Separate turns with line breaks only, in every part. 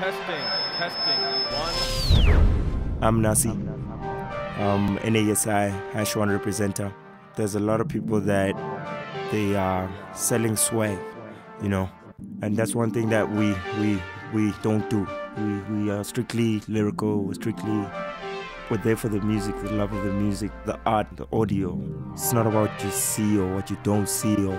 Testing, testing. One.
I'm Nasi, um, NASI Hash One representative. There's a lot of people that they are selling swag, you know, and that's one thing that we we we don't do. We we are strictly lyrical. We're strictly we're there for the music, the love of the music, the art, the audio. It's not about what you see or what you don't see or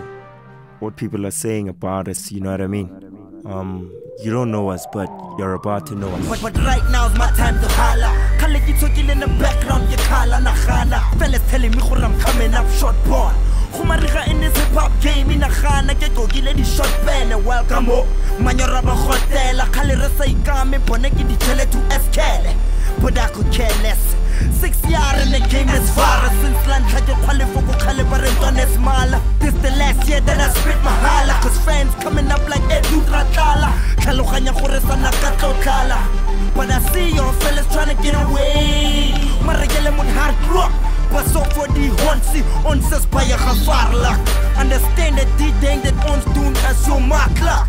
what people are saying about us. You know what I mean? Um, you don't know us, but you're about to know us.
But, but right now is my time to holla. Kale ke talking in the background, you khala nagana. Fellas telling me gore I'm coming up short born. Gumariga in this hip hop game, inagana ke gogile di short bene. Welcome ho, manyora ba hotela. Kale re sa ikame, bone ke di tshele to eskele. But I could care less. Six years in the game as far as since land your qualify for caliber fellas trying to get away. Mon hard rock. Ons is gevaarlijk. Understand ons doen is makkelijk.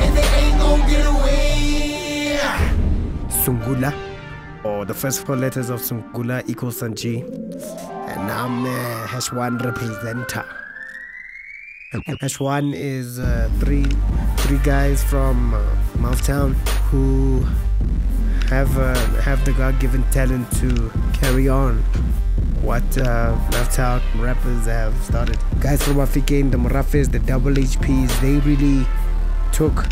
And they ain't get away.
Sungula, or the first four letters of Sungula equals Sanji, and I'm a hash one representer. Hash one is uh, three three guys from uh, Mouthtown who have uh, have the God-given talent to carry on what uh, Mouthtown rappers have started. Guys from Afikain, the Morafes, the Double HPs, they really took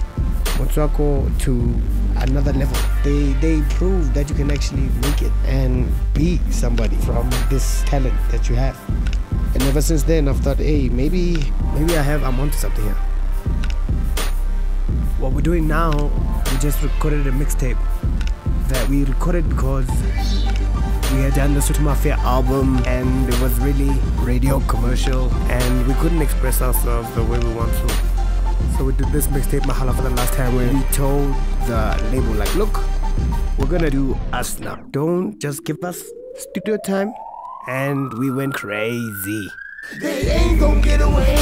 Motswako to another level. They they proved that you can actually make it and be somebody from this talent that you have. And ever since then, I've thought, hey, maybe maybe I have I'm onto something here. What we're doing now, we just recorded a mixtape that we recorded because we had done the Sotho Mafia album and it was really radio commercial and we couldn't express ourselves the way we want to. So we did this mixtape Mahala for the last time where we told the label like, look, we're gonna do us now. Don't just give us studio time. And we went crazy.
They ain't gon' get away.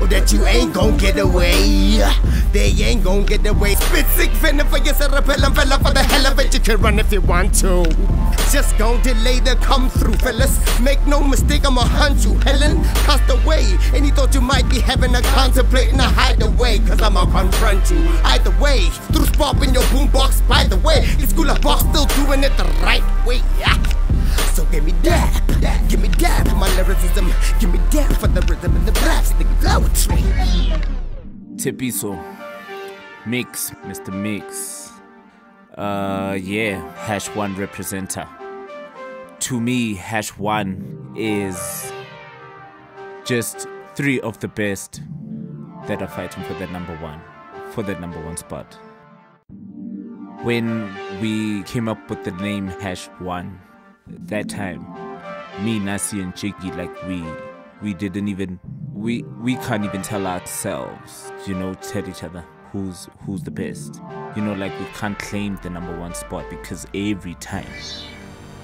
Oh, that you ain't gon' get away. They ain't gon' get away. Spit sick venom for your cerebellum, fella for the hell of it. You can run if you want to. Just gon' delay the come through, fellas. Make no mistake, I'ma hunt you. Helen, cast away. And you thought you might be having a contemplating a hideaway. Cause I'ma confront you. Either way, through spot in your boombox. By the way, it's school of boss still doing it the right way. Yeah. So give me that, give me that for my lyricism, give me that for the rhythm and the raps, nigga poetry.
Tepiso. Mix, Mr. Mix. Uh, yeah, hash one representer. To me, hash one is just three of the best that are fighting for the number one, for the number one spot. When we came up with the name hash one, that time, me, Nasi, and Jiggy, like we, we didn't even, we, we can't even tell ourselves, you know, tell each other who's who's the best. You know, like we can't claim the number one spot because every time,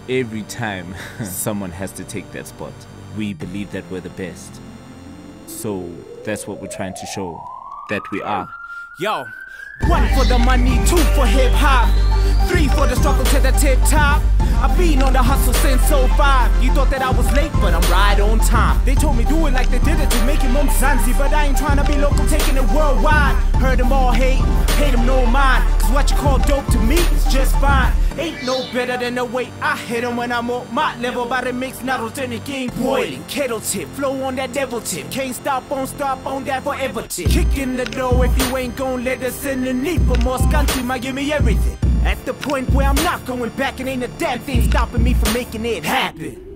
every time someone has to take that spot, we believe that we're the best. So that's what we're trying to show that we are.
Yo, one for the money, two for hip hop, three for the struggle to the tip top. I've been on the hustle since so 05. You thought that I was late, but I'm right on time. They told me do it like they did it to make it Mum Zanzi, but I ain't trying to be local, taking it worldwide. Heard them all hate, hate them no mind. What you call dope to me is just fine. Ain't no better than the way I hit when I'm on my level. By the mix, not the game boiling. Kettle tip, flow on that devil tip. Can't stop, won't stop on that forever tip. Kick in the door if you ain't gon' let us in the need for more skunty, might give me everything. At the point where I'm not going back and ain't a damn thing stopping me from making it happen.